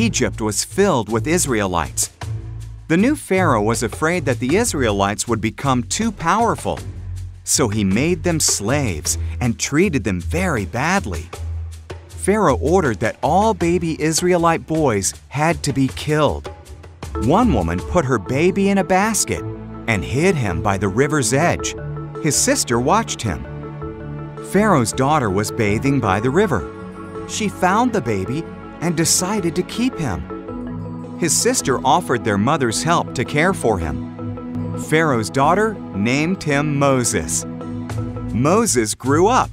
Egypt was filled with Israelites. The new Pharaoh was afraid that the Israelites would become too powerful, so he made them slaves and treated them very badly. Pharaoh ordered that all baby Israelite boys had to be killed. One woman put her baby in a basket and hid him by the river's edge. His sister watched him. Pharaoh's daughter was bathing by the river. She found the baby and decided to keep him. His sister offered their mother's help to care for him. Pharaoh's daughter named him Moses. Moses grew up.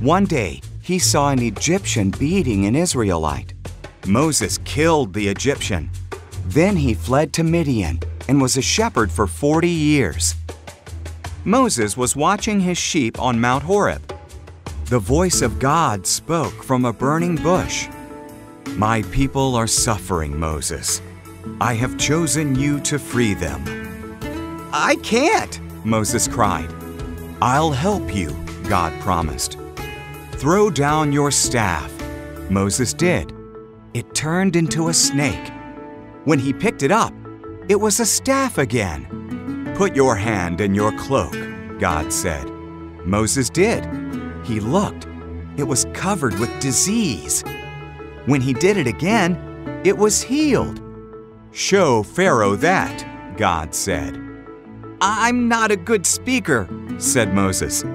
One day, he saw an Egyptian beating an Israelite. Moses killed the Egyptian. Then he fled to Midian and was a shepherd for 40 years. Moses was watching his sheep on Mount Horeb. The voice of God spoke from a burning bush. My people are suffering, Moses. I have chosen you to free them. I can't, Moses cried. I'll help you, God promised. Throw down your staff. Moses did. It turned into a snake. When he picked it up, it was a staff again. Put your hand in your cloak, God said. Moses did. He looked. It was covered with disease. When he did it again, it was healed. Show Pharaoh that, God said. I'm not a good speaker, said Moses.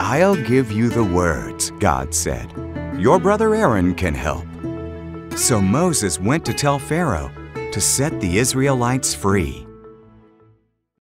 I'll give you the words, God said. Your brother Aaron can help. So Moses went to tell Pharaoh to set the Israelites free.